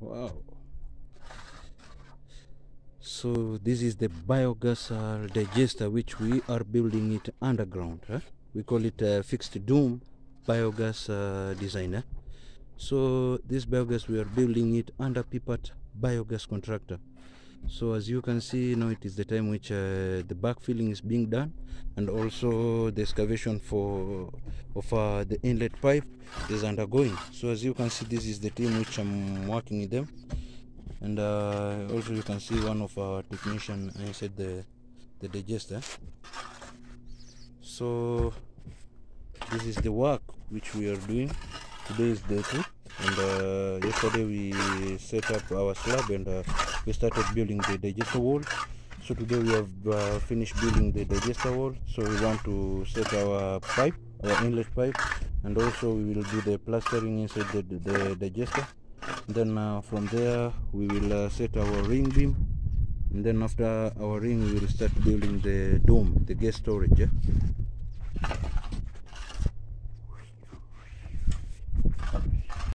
Wow. So this is the biogas uh, digester which we are building it underground. Huh? We call it a fixed dome biogas uh, digester. So this biogas we are building it under Pipat biogas contractor. So as you can see now it is the time which uh, the backfilling is being done and also the excavation for of uh, the inlet pipe is undergoing. So as you can see this is the team which I'm working with them. And uh, also you can see one of our technician inside the the digester. So this is the work which we are doing. Today is day two and uh, yesterday we set up our slab and uh, we started building the digester wall. So today we have uh, finished building the digester wall. So we want to set our pipe our inlet pipe. And also we will do the plastering inside the, the, digester. Then uh, from there we will uh, set our ring beam. And then after our ring we will start building the dome the gas storage yeah?